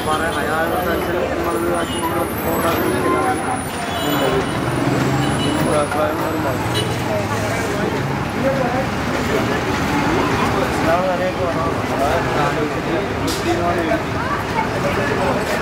പറയണം അയാളുടെ നമ്മളൊഴിവാക്കി പോകാതിരിക്കലാണ് അഭിപ്രായങ്ങളുണ്ടാവും അതായത് ആലോചിച്ചിട്ട് തീരുമാനം എടുക്കും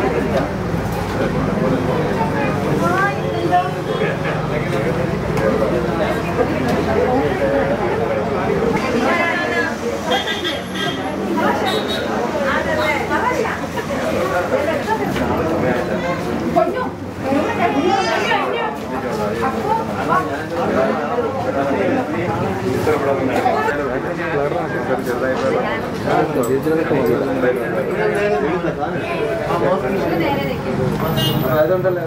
അതുണ്ടല്ലോ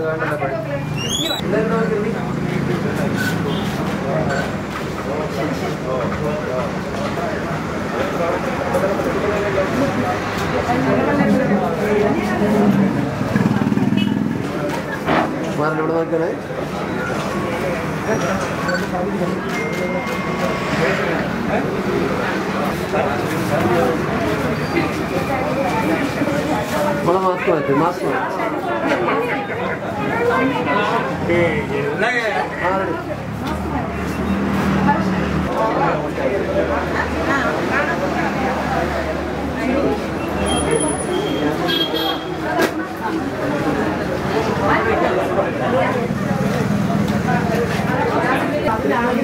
മാറിലൂടെ നോക്കണേ അവർ പറയാൻ അയാളുടെ നമ്മൾ ആക്കി പോകാതിരിക്കലാണ് നല്ലത് ഒരു അഭിപ്രായം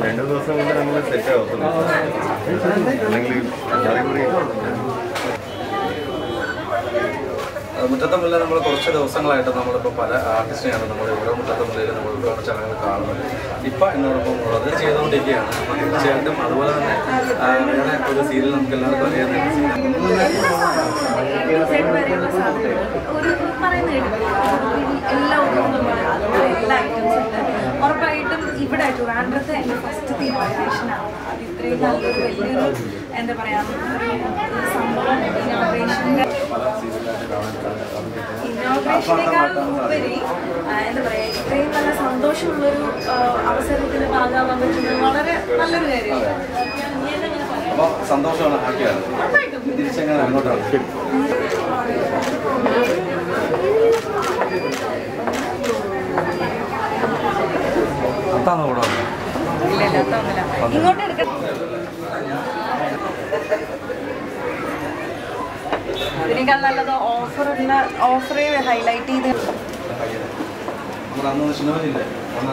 രണ്ടു ദിവസം കൊണ്ട് നമ്മൾ സെറ്റ് ആവത്തുള്ളൂ അല്ലെങ്കിൽ കൂടി നമ്മൾ കുറച്ച് ദിവസങ്ങളായിട്ട് നമ്മളിപ്പോൾ പല ആർട്ടിസ്റ്റിനെയാണ് നമ്മൾ ഇവിടെ മുറ്റത്തമുല്ലയിൽ നമ്മൾ ഒരുപാട് ചടങ്ങുകൾ കാണുന്നത് ഇപ്പം എന്നോടൊപ്പം ഉള്ളത് ചെയ്തുകൊണ്ടിരിക്കുകയാണ് അപ്പം തീർച്ചയായിട്ടും അതുപോലെ തന്നെ വേറെ ഒരു സീരിയൽ നമുക്ക് എല്ലാവർക്കും അറിയാവുന്ന ഇവിടെ ട്രിവാൻഡ്രത്തെ ഫസ്റ്റ് തീരുമാനേഷനാണ് അത് ഇത്രയും നല്ലൊരു വലിയൊരു എന്താ പറയാ ഒരു സംഭവം എന്താ ഇത്രയും നല്ല സന്തോഷമുള്ളൊരു അവസരത്തിന് പറ്റുന്നത് വളരെ നല്ലൊരു കാര്യമാണ്. അപ്പോൾ സന്തോഷമാണ് ഹാപ്പിയാണ് തിരിച്ചെങ്ങനെ അങ്ങോട്ടാണ് ഇങ്ങോട്ട് എടുക്കണം ഇതിനേക്കാൾ നല്ലത് ഓഫറുള്ള ഓഫറെ ഹൈലൈറ്റ് ചെയ്ത്. നമ്മൾ അന്ന് ശിനോനില്ലേ അന്ന്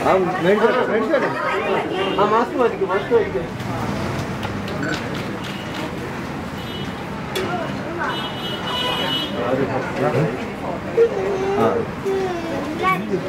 ആ മേടിച്ചോ ആ മാസ്ക് മേടിക്കും മാസ്ക് മേടിക്കും 一